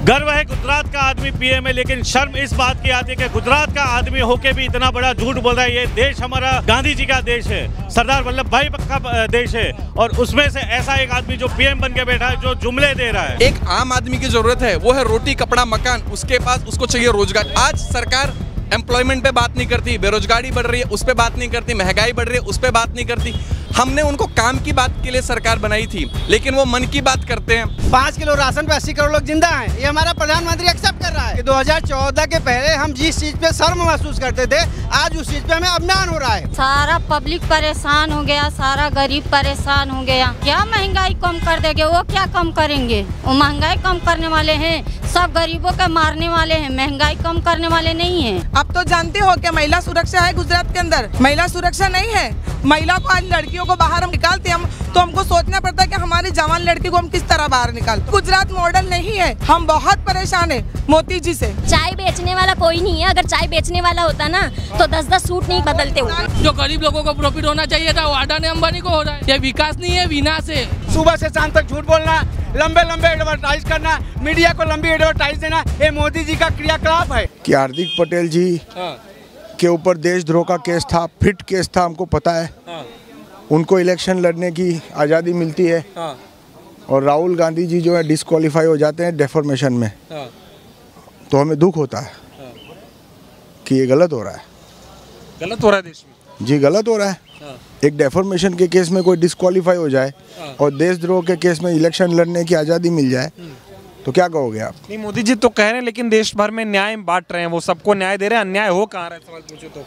गर्व है गुजरात का आदमी पीएम है, लेकिन शर्म इस बात की आती है कि गुजरात का आदमी होके भी इतना बड़ा झूठ बोल रहा है। ये देश हमारा गांधी जी का देश है, सरदार वल्लभ भाई का देश है। और उसमें से ऐसा एक आदमी जो पीएम बन के बैठा है, जो जुमले दे रहा है। एक आम आदमी की ज़रूरत है, वो है रोटी, कपड़ा, मकान, उसके पास उसको चाहिए रोज़गार। आज सरकार एम्प्लॉयमेंट पे बात नहीं करती बेरोजगारी बढ़ रही है उस पर बात नहीं करती महँगाई बढ़ रही है उस पर बात नहीं करती। हमने उनको काम की बात के लिए सरकार बनाई थी लेकिन वो मन की बात करते हैं। पाँच किलो राशन पे अस्सी करोड़ लोग ज़िंदा हैं। ये हमारा प्रधानमंत्री एक्सेप्ट कर रहा है कि 2014 के पहले हम जिस चीज़ पे शर्म महसूस करते थे आज उस चीज़ पे हमें अपमान हो रहा है। सारा पब्लिक परेशान हो गया सारा गरीब परेशान हो गया। क्या महँगाई कम कर देंगे? वो क्या कम करेंगे? वो महँगाई कम करने वाले हैं। सब गरीबों का मारने वाले हैं महँगाई कम करने वाले नहीं है। अब तो जानते हो कि महिला सुरक्षा है गुजरात के अंदर। महिला सुरक्षा नहीं है। महिला को आज लड़कियों को बाहर हम निकालते हम तो हमको सोचना पड़ता है कि हमारी जवान लड़की को हम किस तरह बाहर निकाल गुजरात मॉडल नहीं है। हम बहुत परेशान है मोदी जी से। चाय बेचने वाला कोई नहीं है। अगर चाय बेचने वाला होता ना तो दस दस सूट नहीं बदलते हुए जो गरीब लोगों को प्रॉफिट होना चाहिए था वो अडानी अंबानी को हो रहा है। ये विकास नहीं है विनाश है। सुबह से शाम तक झूठ बोलना लंबे लंबे एडवर्टाइज करना मीडिया को लंबी एडवर्टाइज देना ये मोदी जी का क्रियाकलाप है। कि हार्दिक पटेल जी के ऊपर देशद्रोह का केस था फिट केस था हमको पता है। उनको इलेक्शन लड़ने की आज़ादी मिलती है। और राहुल गांधी जी जो है डिस्qualify हो जाते हैं डेफॉर्मेशन में। तो हमें दुख होता है। कि ये गलत हो रहा है। गलत हो रहा है देश में। जी गलत हो रहा है। एक डेफॉर्मेशन के केस में कोई डिस्qualify हो जाए और देशद्रोह के केस में इलेक्शन लड़ने की आज़ादी मिल जाए तो क्या कहोगे आप? नहीं मोदी जी तो कह रहे हैं लेकिन देश भर में न्याय बांट रहे हैं वो सबको न्याय दे रहे हैं। अन्याय हो कहाँ रहा है सवाल पूछो तो।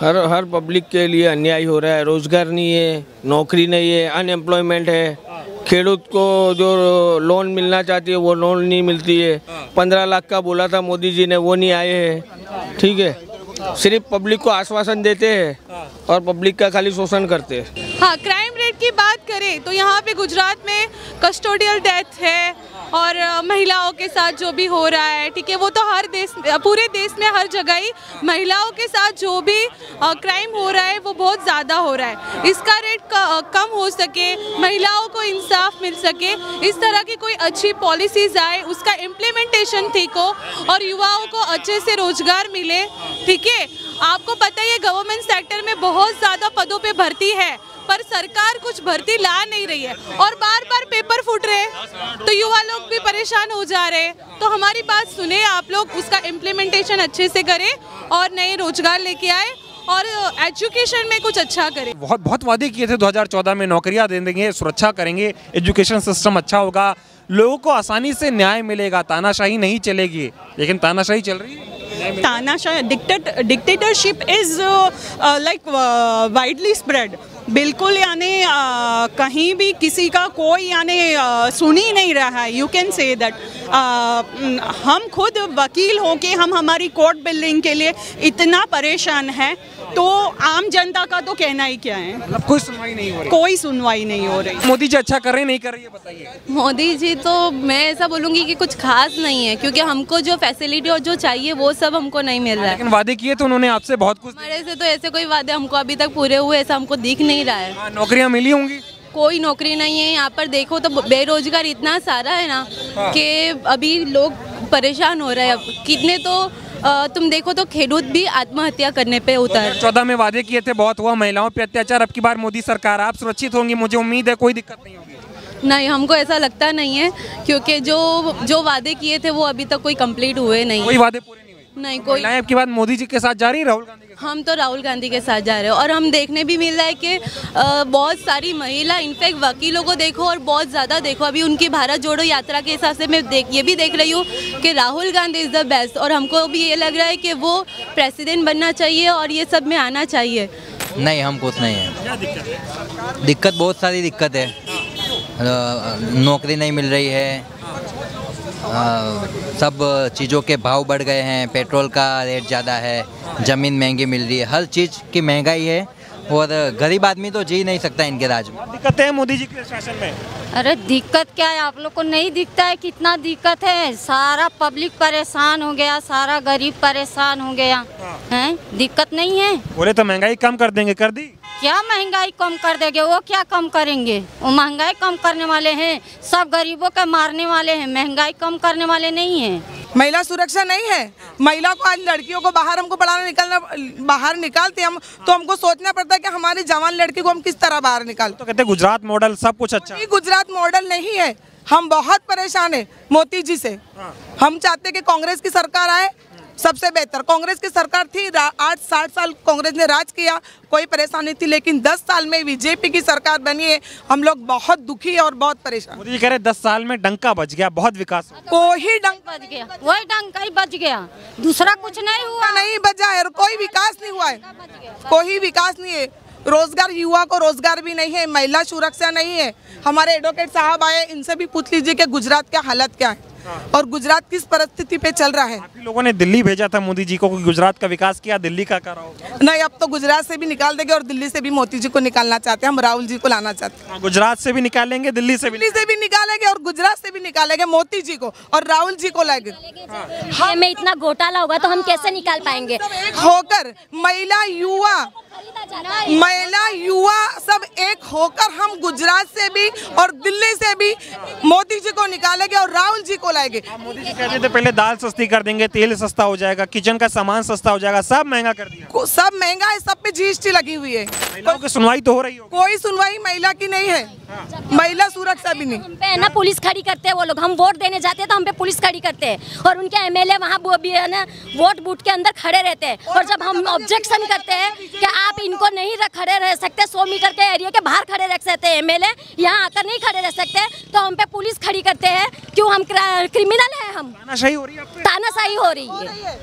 हर हर पब्लिक के लिए अन्याय हो रहा है रोज़गार नहीं है नौकरी नहीं है अनएम्प्लॉयमेंट है। खेडूत को जो लोन मिलना चाहती है वो लोन नहीं मिलती है। पंद्रह लाख का बोला था मोदी जी ने वो नहीं आए हैं। ठीक है? सिर्फ़ पब्लिक को आश्वासन देते हैं और पब्लिक का खाली शोषण करते हैं। हाँ क्राइम रेट की बात करें तो यहाँ पे गुजरात में कस्टोडियल डेथ है और महिलाओं के साथ जो भी हो रहा है, ठीक है, वो तो हर देश पूरे देश में हर जगह ही महिलाओं के साथ जो भी क्राइम हो रहा है, वो बहुत ज़्यादा हो रहा है। इसका रेट कम हो सके, महिलाओं को इंसाफ मिल सके, इस तरह की कोई अच्छी पॉलिसीज़ आए, उसका इम्प्लीमेंटेशन ठीक हो और युवाओं को अच्छे से रोज़गार मिले, ठीक है? आपको पता ही है गवर्नमेंट सेक्टर में बहुत ज़्यादा पदों पे भर्ती है। पर सरकार कुछ भर्ती ला नहीं रही है और बार बार पेपर फूट रहे तो युवा लोग भी परेशान हो जा रहे हैं। तो हमारी बात सुने आप लोग, उसका इम्प्लीमेंटेशन अच्छे से करें और नए रोज़गार लेके आए और एजुकेशन में कुछ अच्छा करें। बहुत बहुत वादे किए थे 2014 में नौकरियाँ दे देंगे, सुरक्षा करेंगे एजुकेशन सिस्टम अच्छा होगा, लोगों को आसानी से न्याय मिलेगा, तानाशाही नहीं चलेगी। लेकिन तानाशाही चल रही है। तानाशाह dictatorship is like widely spread बिल्कुल यानी uh, कहीं भी किसी का कोई यानी uh, सुन ही नहीं रहा है। यू कैन से दैट हम खुद वकील हो के हम हमारी कोर्ट बिल्डिंग के लिए इतना परेशान हैं। तो आम जनता का तो कहना ही क्या है? मतलब कोई सुनवाई नहीं हो रही। कोई सुनवाई नहीं हो रही। मोदी जी अच्छा कर रहे नहीं कर रही है बताइए। मोदी जी तो मैं ऐसा बोलूँगी कि कुछ खास नहीं है क्योंकि हमको जो फैसिलिटी और जो चाहिए वो सब हमको नहीं मिल रहा है। लेकिन वादे किए तो उन्होंने आपसे बहुत कुछ हमारे से तो ऐसे कोई वादे हमको अभी तक पूरे हुए ऐसा हमको दिख नहीं रहा है। नौकरियाँ मिली होंगी? कोई नौकरी नहीं है यहाँ पर देखो तो बेरोजगार इतना सारा है ना कि अभी लोग परेशान हो रहे हैं। अब कितने तो तुम देखो तो खेडूत भी आत्महत्या करने पे उतर। चौदह में वादे किए थे बहुत हुआ महिलाओं पे अत्याचार। अब की बार मोदी सरकार आप सुरक्षित होंगी मुझे उम्मीद है कोई दिक्कत नहीं होगी। नहीं हमको ऐसा लगता नहीं है क्योंकि जो जो वादे किए थे वो अभी तक कोई कंप्लीट हुए नहीं। कोई वादे पूरे नहीं नहीं कोई महिलाएँ अब की बार मोदी जी के साथ जा रही है राहुल गांधी के हम तो राहुल गांधी के साथ जा रहे हैं और हम देखने भी मिल रहा है कि बहुत सारी महिला इनफैक्ट वकीलों को देखो और बहुत ज़्यादा देखो। अभी उनकी भारत जोड़ो यात्रा के हिसाब से मैं देख ये भी देख रही हूँ कि Rahul Gandhi is the best और हमको भी ये लग रहा है कि वो प्रेसिडेंट बनना चाहिए और ये सब में आना चाहिए। नहीं हम कुछ नहीं है। दिक्कत बहुत सारी दिक्कत है। नौकरी नहीं मिल रही है। सब चीज़ों के भाव बढ़ गए हैं पेट्रोल का रेट ज़्यादा है ज़मीन महँगी मिल रही है हर चीज़ की महँगाई है और गरीब आदमी तो जी नहीं सकता इनके राज में। दिक्कतें हैं मोदी जी के शासन में? अरे दिक्कत क्या है आप लोग को नहीं दिखता है कितना दिक्कत है। सारा पब्लिक परेशान हो गया सारा गरीब परेशान हो गया। है? दिक्कत नहीं है। बोले तो महँगाई कम कर देंगे कर दी। क्या महँगाई कम कर देंगे? वो क्या कम करेंगे? वो महँगाई कम करने वाले हैं सब गरीबों के मारने वाले हैं महँगाई कम करने वाले नहीं हैं। महिला सुरक्षा नहीं है। महिला को आज लड़कियों को बाहर हमको पढ़ाना निकलना बाहर निकालते हम तो हमको सोचना पड़ता है कि हमारी जवान लड़की को हम किस तरह बाहर निकाल तो कहते गुजरात मॉडल सब कुछ अच्छा ये गुजरात मॉडल नहीं है। हम बहुत परेशान है मोदी जी से। हम चाहते हैं कि कांग्रेस की सरकार आए सबसे बेहतर। कांग्रेस की सरकार थी आठ साठ साल कांग्रेस ने राज किया। कोई परेशानी थी लेकिन दस साल में बीजेपी की सरकार बनी है। हम लोग बहुत दुखी और बहुत परेशान। मोदी जी कह रहे दस साल में डंका बच गया बहुत विकास हो कोई डंक बच गया वही डंग कहीं बच गया। दूसरा कुछ नहीं हुआ। नहीं बचा है कोई विकास नहीं हुआ है। कोई विकास नहीं है। रोज़गार युवा को रोज़गार भी नहीं है महिला सुरक्षा नहीं है। हमारे एडवोकेट साहब आए इनसे भी पूछ लीजिए कि गुजरात का हालत क्या है। और गुजरात किस परिस्थिति पे चल रहा है? लोगों ने दिल्ली भेजा था मोदी जी को कि गुजरात का विकास किया दिल्ली का करा होगा नहीं अब तो गुजरात से भी निकाल देंगे और दिल्ली से भी मोदी जी को निकालना चाहते हैं हम राहुल जी को लाना चाहते हैं। हाँ, गुजरात से भी निकालेंगे दिल्ली से भी दिल्ली से भी निकालेंगे और गुजरात से भी निकालेंगे मोदी जी को और राहुल जी को लाएँगे ये में इतना घोटाला होगा तो हम कैसे निकाल पाएँगे? होकर महिला युवा महिला युवा सब एक होकर हम गुजरात से भी और दिल्ली से भी मोदी जी को निकालेंगे और राहुल जी को लाएँगे। मोदी जी कहते थे पहले दाल सस्ती कर देंगे तेल सस्ता हो जाएगा किचन का सामान सस्ता हो जाएगा सब महँगा कर दिया। सब महँगा है सब पे जीएसटी लगी हुई है। महिलाओं की सुनवाई तो हो रही होगी। कोई सुनवाई महिला की नहीं है। महिला सुरक्षा भी नहीं। हम पे है ना पुलिस खड़ी करते हैं वो लोग। हम वोट देने जाते हैं तो हम पे पुलिस खड़ी करते हैं। और उनके एमएलए वहाँ वो भी है ना वोट बूथ के अंदर खड़े रहते हैं। और जब हम ऑब्जेक्शन करते हैं कि आप इनको नहीं रख खड़े रह सकते सौ मीटर के एरिया के बाहर खड़े रख सकते हैं एमएलए यहाँ आकर नहीं खड़े रह सकते तो हम पे पुलिस खड़ी करते हैं क्यों हम क्रिमिनल है हम? तानाशाही हो रही है? तानाशाही हो रही है।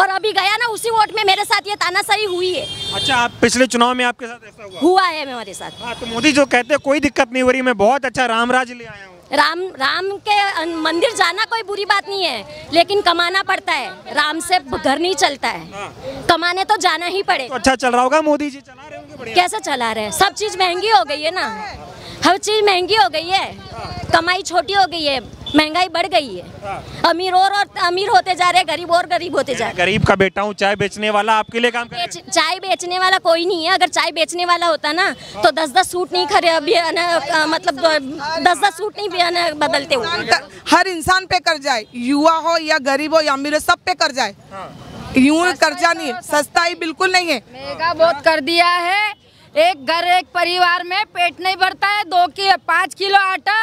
और अभी गया ना उसी वोट में मेरे साथ ये तानाशाही हुई है। अच्छा आप पिछले चुनाव में आपके साथ ऐसा हुआ? हुआ है हमारे साथ। हाँ तो मोदी जो कहते हैं कोई दिक्कत नहीं हो रही मैं बहुत अच्छा रामराज ले आया हूँ। राम राम के मंदिर जाना कोई बुरी बात नहीं है लेकिन कमाना पड़ता है। राम से घर नहीं चलता है। कमाने तो जाना ही पड़े। तो अच्छा चल रहा होगा मोदी जी चला रहे होंगे कैसे चला रहे हैं? सब चीज़ महँगी हो गई है ना। हर चीज़ महँगी हो गई है। कमाई छोटी हो गई है। महँगाई बढ़ गई है। अमीर और, और अमीर होते जा रहे हैं गरीब और गरीब होते जा रहे गरीब का बेटा हूँ चाय बेचने वाला आपके लिए काम बेच- चाय बेचने वाला कोई नहीं है। अगर चाय बेचने वाला होता ना तो दस दस सूट नहीं खरे अभी है ना, अ, मतलब दस दस सूट नहीं भी बदलते हुए। हर इंसान पे कर जाए युवा हो या गरीब हो या अमीर हो सब पे कर जाए। यूँ कर्जा नहीं सस्ता ही बिल्कुल नहीं है। महँगा बहुत कर दिया है। एक घर एक परिवार में पेट नहीं भरता है दो की पाँच किलो आटा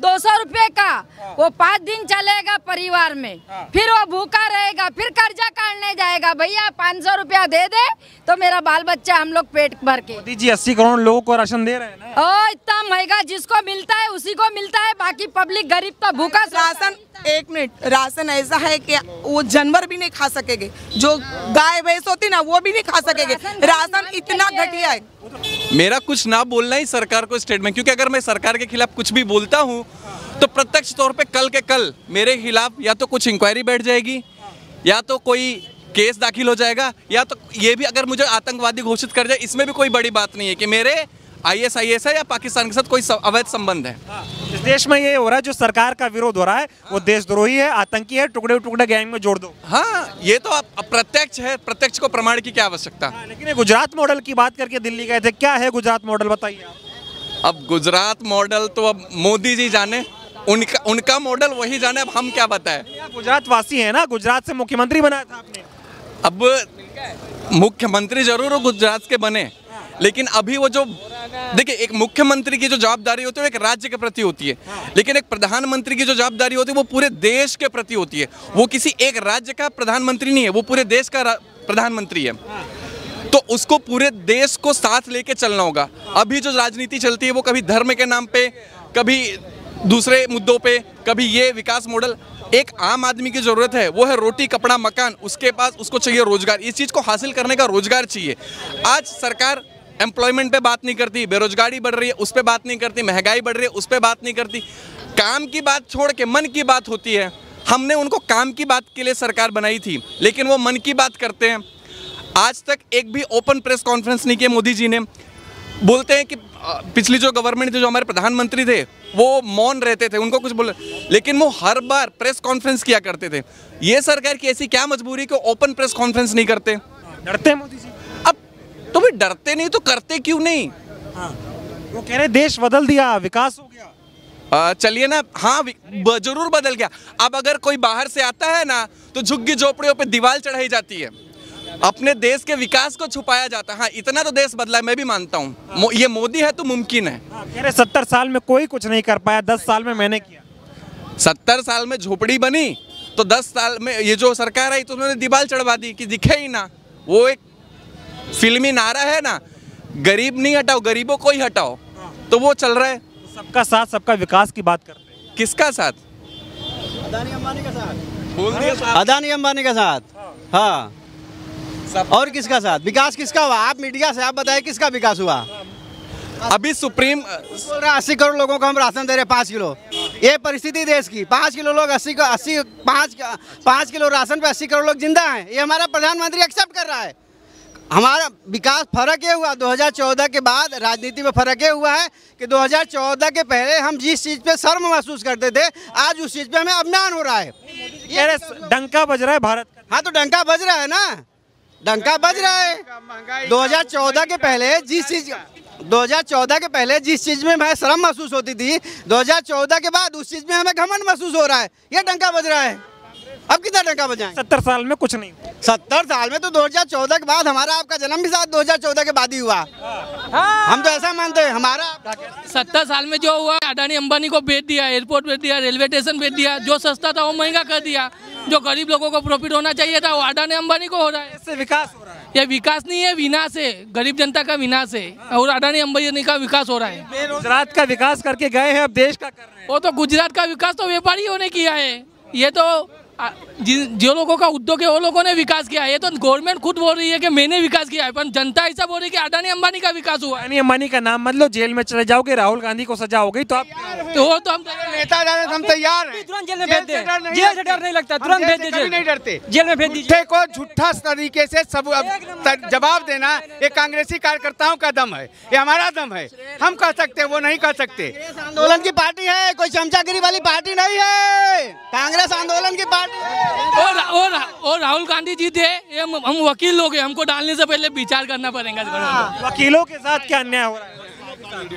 दो सौ रुपये का। वो पाँच दिन चलेगा परिवार में। फिर वो भूखा रहेगा फिर कर्जा काटने जाएगा। भैया पाँच सौ रूपया दे दे तो मेरा बाल बच्चा हम लोग पेट भर के। मोदी जी अस्सी करोड़ लोगों को राशन दे रहे हैं ना? ओ इतना महँगा जिसको मिलता है उसी को मिलता है। बाकी पब्लिक गरीब तो भूखा राशन एक मिनट राशन ऐसा है कि वो जानवर भी नहीं खा सकेंगे। जो गाय भैंस होती ना वो भी नहीं खा सकेंगे। राशन इतना घटिया है। मेरा कुछ ना बोलना ही सरकार को स्टेटमेंट क्योंकि अगर मैं सरकार के खिलाफ कुछ भी बोलता हूँ तो प्रत्यक्ष तौर पे कल के कल मेरे खिलाफ या तो कुछ इंक्वायरी बैठ जाएगी, या तो कोई केस दाखिल हो जाएगा, या तो ये भी अगर मुझे आतंकवादी घोषित कर जाए, इसमें भी कोई बड़ी बात नहीं है कि मेरे आई एस है या पाकिस्तान के साथ कोई अवैध संबंध है। देश में ये हो रहा है जो सरकार का विरोध हो रहा है वो देशद्रोही है आतंकी है टुकड़े टुकड़े गैंग में जोड़ दो। हाँ ये तो आप अप्रत्यक्ष है प्रत्यक्ष को प्रमाण की क्या आवश्यकता? लेकिन गुजरात मॉडल की बात करके दिल्ली गए थे क्या है गुजरात मॉडल बताइए अब गुजरात मॉडल तो अब मोदी जी जाने उनका उनका मॉडल वही जाने अब हम क्या बताए? गुजरात वासी है ना गुजरात से मुख्यमंत्री बनाया था आपने। अब मुख्यमंत्री ज़रूर गुजरात के बने। लेकिन अभी वो जो देखिए एक मुख्यमंत्री की जो जवाबदारी होती है वो एक राज्य के प्रति होती है। लेकिन एक प्रधानमंत्री की जो जवाबदारी होती है वो पूरे देश के प्रति होती है। वो किसी एक राज्य का प्रधानमंत्री नहीं है वो पूरे देश का प्रधानमंत्री है। तो उसको पूरे देश को साथ लेके चलना होगा। अभी जो राजनीति चलती है वो कभी धर्म के नाम पे कभी दूसरे मुद्दों पे कभी ये विकास मॉडल। एक आम आदमी की ज़रूरत है वो है रोटी कपड़ा मकान। उसके पास उसको चाहिए रोज़गार। इस चीज़ को हासिल करने का रोज़गार चाहिए। आज सरकार एम्प्लॉयमेंट पे बात नहीं करती, बेरोजगारी बढ़ रही है, उस पर बात नहीं करती, महँगाई बढ़ रही है, उस पर बात नहीं करती। काम की बात छोड़ के मन की बात होती है। हमने उनको काम की बात के लिए सरकार बनाई थी, लेकिन वो मन की बात करते हैं। आज तक एक भी ओपन प्रेस कॉन्फ्रेंस नहीं किया मोदी जी ने। बोलते हैं कि पिछली जो गवर्नमेंट थी, जो हमारे प्रधानमंत्री थे, वो मौन रहते थे, उनको कुछ बोले, लेकिन वो हर बार प्रेस कॉन्फ्रेंस किया करते थे। ये सरकार की ऐसी क्या मजबूरी कि ओपन प्रेस कॉन्फ्रेंस नहीं करते? डरते हैं मोदी जी? तो भी डरते नहीं तो करते क्यों नहीं? हाँ। वो कह रहे देश बदल दिया विकास हो गया। चलिए ना हाँ ज़रूर बदल गया। अब अगर कोई बाहर से आता है ना तो झुग्गी झोपड़ियों पे दीवार चढ़ाई जाती है। अपने देश के विकास को छुपाया जाता है। हाँ इतना तो देश बदला है मैं भी मानता हूँ। मो, ये मोदी है तो मुमकिन है। कह रहे सत्तर साल में कोई कुछ नहीं कर पाया दस साल में मैंने किया। सत्तर साल में झोपड़ी बनी तो दस साल में ये जो सरकार आई तो उन्होंने दीवार चढ़वा दी कि दिखे ही ना। वो एक फिल्मी नारा है ना गरीब नहीं हटाओ गरीबों को ही हटाओ। तो वो चल रहा है। सबका साथ सबका विकास की बात करते हैं। किसका साथ? अदानी अंबानी का साथ। बोल दिया अदानी अंबानी का साथ। हाँ। और किसका साथ? विकास किसका हुआ? आप मीडिया से आप बताए किसका विकास हुआ? अभी सुप्रीम बोल रहे अस्सी करोड़ लोगों को हम राशन दे रहे हैं पाँच किलो। ये परिस्थिति देश की। पाँच किलो लोग अस्सी को अस्सी पाँच पाँच किलो राशन पे अस्सी करोड़ लोग ज़िंदा हैं। ये हमारा प्रधानमंत्री एक्सेप्ट कर रहा है। हमारा विकास फ़र्क ये हुआ 2014 के बाद राजनीति में फ़र्क ये हुआ है कि 2014 के पहले हम जिस चीज़ पे शर्म महसूस करते थे आज उस चीज़ पे हमें अभिमान हो रहा है। रहे डंका बज रहा है भारत का। हाँ तो डंका बज रहा है ना? डंका बज रहा है। 2014 के पहले जिस चीज़ 2014 के पहले जिस चीज़ में मैं शर्म महसूस होती थी 2014 के बाद उस चीज़ में हमें घमंड महसूस हो रहा है। ये डंका बज रहा है। अब कितना डंका बजाएँ? सत्तर साल में कुछ नहीं। सत्तर साल में तो 2014 के बाद हमारा आपका जन्म भी शायद 2014 के बाद ही हुआ। हम तो ऐसा मानते हैं हमारा सत्तर साल में जो हुआ अडानी अंबानी को बेच दिया एयरपोर्ट बेच दिया रेलवे स्टेशन बेच दिया जो सस्ता था वो महँगा कर दिया। जो गरीब लोगों को प्रॉफिट होना चाहिए था वो अडानी अंबानी को हो रहा है। इससे विकास हो रहा है। ये विकास नहीं है विनाश है। गरीब जनता का विनाश है और अडानी अंबानी का विकास हो रहा है। गुजरात का विकास करके गए हैं अब देश का कर रहे हैं। वो तो गुजरात का विकास तो व्यापारियों ने किया है। ये तो जिन जो लोगों का उद्योग है वो लोगों ने विकास किया। है ये तो गवर्नमेंट खुद बोल रही है कि मैंने विकास किया है पर जनता ऐसा बोल रही है कि अडानी अंबानी का विकास हुआ अडानी अंबानी का नाम मतलब जेल में चले जाओगे राहुल गांधी को सजा हो गई तो आप तो वो तो हम नेता जाने हम तैयार हैं। तुरंत जेल में भेज दे। जेल से डर नहीं लगता तुरंत भेज दीजिए। नहीं डरते। जेल में भेज दीजिए। को झूठा तरीके से सब जवाब देना ये कांग्रेसी कार्यकर्ताओं का दम है ये हमारा दम है। हम कह सकते हैं वो नहीं कह सकते। आंदोलन की पार्टी है कोई चमचागिरी वाली पार्टी नहीं है। कांग्रेस आंदोलन की पार्टी और, और, और राहुल गांधी जी थे ये हम, हम वकील लोग हैं हमको डालने से पहले विचार करना पड़ेगा इस वकीलों के साथ क्या अन्याय हो रहा है?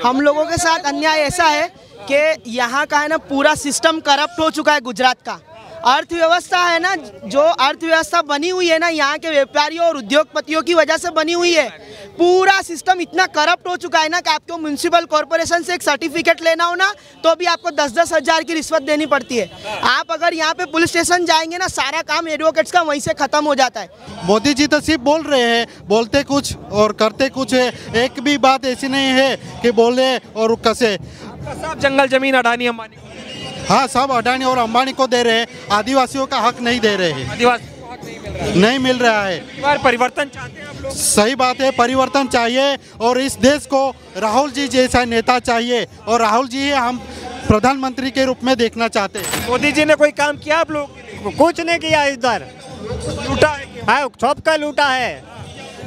हम लोगों के साथ अन्याय ऐसा है कि यहाँ का है ना पूरा सिस्टम करप्ट हो चुका है गुजरात का। अर्थव्यवस्था है ना जो अर्थव्यवस्था बनी हुई है ना यहाँ के व्यापारियों और उद्योगपतियों की वजह से बनी हुई है। पूरा सिस्टम इतना करप्ट हो चुका है ना कि आपको म्यूनसिपल कॉरपोरेशन से एक सर्टिफिकेट लेना हो ना तो भी आपको दस दस हज़ार की रिश्वत देनी पड़ती है। आप अगर यहाँ पे पुलिस स्टेशन जाएँगे ना सारा काम एडवोकेट्स का वहीं से खत्म हो जाता है। मोदी जी तो सिर्फ़ बोल रहे हैं बोलते कुछ और करते कुछ है एक भी बात ऐसी नहीं है कि बोले और कसे। जंगल ज़मीन अडानी अंबानी को। हाँ सब अडानी और अंबानी को दे रहे हैं। आदिवासियों का हक नहीं दे रहे हैं। आदिवासी नहीं मिल रहा है। इस बार परिवर्तन चाहते हैं आप लोग? सही बात है परिवर्तन चाहिए और इस देश को राहुल जी जैसा नेता चाहिए और राहुल जी ही हम प्रधानमंत्री के रूप में देखना चाहते हैं। मोदी जी ने कोई काम किया आप लोग कुछ नहीं किया इधर। लूटा है? है सबका लूटा है।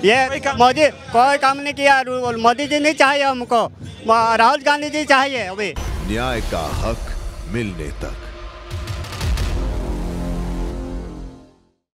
ये मोदी कोई काम नहीं किया। मोदी जी नहीं चाहिए हमको। राहुल गांधी जी चाहिए अभी। न्याय का हक मिलने तक।